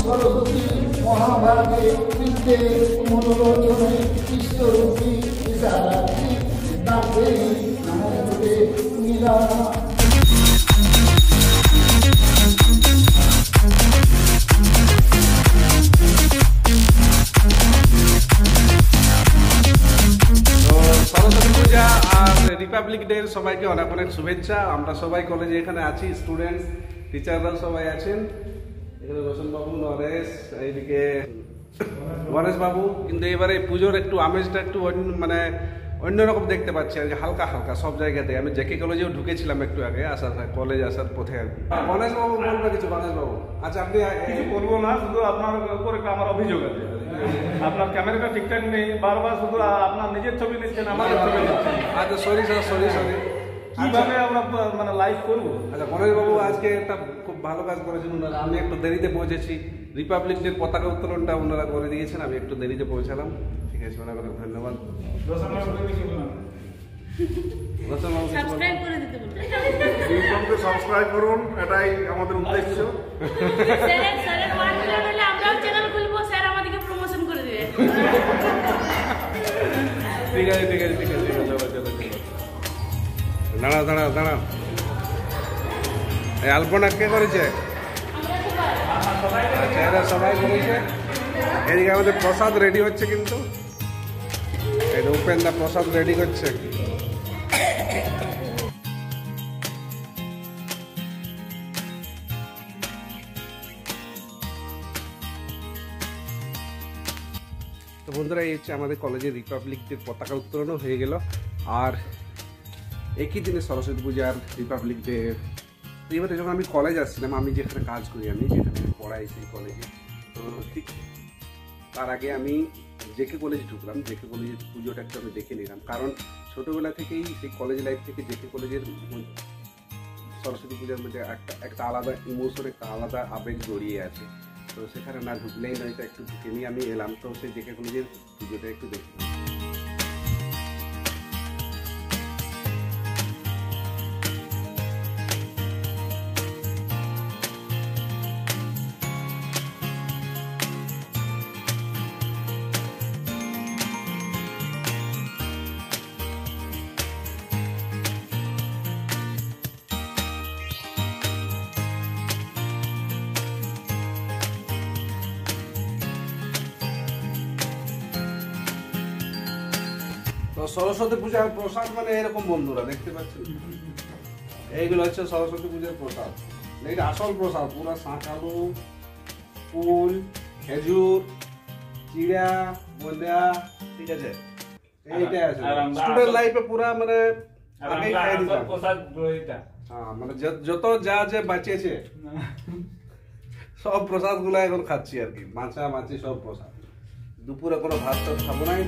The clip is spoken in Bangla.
সরস্বতী মহাভারতে কৃষ্ণের মনোরঞ্জনে কৃষ্ণরূপী বিশালাক্ষী সিদ্ধান্তে নমস্তে নীলা তো সরস্বতী পূজা রিপাবলিক ডে সবাইকে অনেক অনেক শুভেচ্ছা। আমরা সবাই কলেজে এখানে আছি স্টুডেন্ট টিচাররাও সবাই আছেন। এখানে রোশন বাবু নরেশ, এইদিকে গণেশবাবু। কিন্তু এবারে পুজোর একটু আমেজটা একটু মানে অন্যরকম দেখতে পাচ্ছি আর কি হালকা হালকা সব জায়গাতে আমি জেকে কলেজেও ঢুকেছিলাম একটু আগে আসার কলেজ আসার পথে আর কি। গণেশ বাবু বলবে কিছু গণেশ বাবু আচ্ছা আপনি কিছু বলব না শুধু আপনার উপর একটা আমার অভিযোগ আছে। আপনার ক্যামেরাটা ঠিকঠাক নেই বারবার শুধু আপনার নিজের ছবি নিচ্ছেন আমাদের ছবি নিচ্ছেন। আচ্ছা সরি স্যার সরি সরি কীভাবে আমরা মানে লাইভ করব? আচ্ছা গণেশ বাবু আজকে একটা খুব ভালো কাজ করেছেন ওনারা। আমি একটু দেরিতে পৌঁছেছি। রিপাবলিক ডের পতাকা উত্তোলনটা ওনারা করে দিয়েছেন আমি একটু দেরিতে পৌঁছালাম। ঠিক আছে অনেক অনেক ধন্যবাদ। সাবস্ক্রাইব করে দিতে বলতে ইউটিউবকে সাবস্ক্রাইব করুন এটাই আমাদের উদ্দেশ্য। দেবে। ঠিক আছে ঠিক আছে ঠিক আছে দাঁড়া দাঁড়া দাঁড়া এই আলপনা কে করেছে? আচ্ছা এরা সবাই করেছে। এদিকে আমাদের প্রসাদ রেডি হচ্ছে কিন্তু। উপেন্দা প্রসাদ রেডি করছে। তো বন্ধুরা, এই হচ্ছে আমাদের কলেজের রিপাবলিক ডে পতাকা উত্তোলনও হয়ে গেল। আর একই দিনে সরস্বতী পূজা আর রিপাবলিক ডে এবারে যখন আমি কলেজ আসছিলাম, আমি যেখানে কাজ করি, আমি যেখানে পড়াই সেই কলেজে তো ঠিক তার আগে আমি জেকে কলেজ ঢুকলাম, জেকে কলেজের পুজোটা একটু আমি দেখে নিলাম। কারণ ছোটোবেলা থেকেই সেই কলেজ লাইফ থেকে জেকে কলেজের সরস্বতী পূজার মধ্যে একটা একটা আলাদা ইমোশন একটা আলাদা আবেগ জড়িয়ে আছে। তো সেখানে না ঢুকলেই নয় একটু ঢুকে নিয়ে আমি এলাম। তো সেই জেকে কলেজের পুজোটা একটু দেখলাম তো সরস্বতী পূজার প্রসাদ মানে এরকম বন্ধুরা দেখতে পাচ্ছেন? এইগুলো হচ্ছে সরস্বতী পূজার প্রসাদ। এইটা আসল প্রসাদ পুরো শাঁকালু ফুল খেজুর চিড়া বোঁদা ঠিক আছে? আছে। স্টুডেন্ট লাইফে পুরা মানে আর খাই দিতাম। প্রসাদ এটা হ্যাঁ মানে যত- যা যে বাঁচেছে সব প্রসাদগুলো এখন খাচ্ছি আর কি। মাছা মাছি সব প্রসাদ। দুপুরে কোনো ভাত টাত খাব নাই